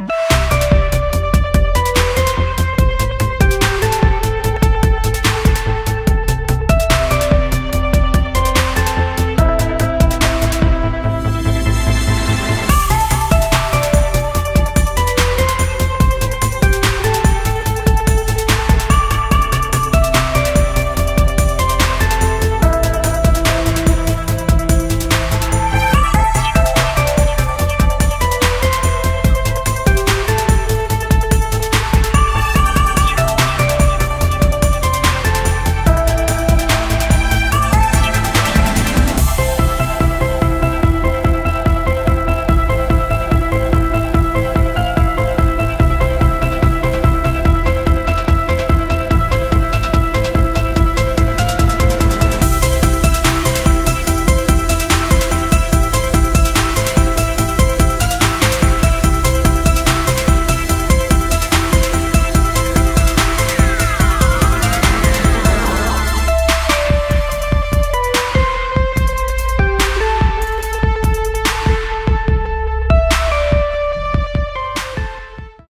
Bye.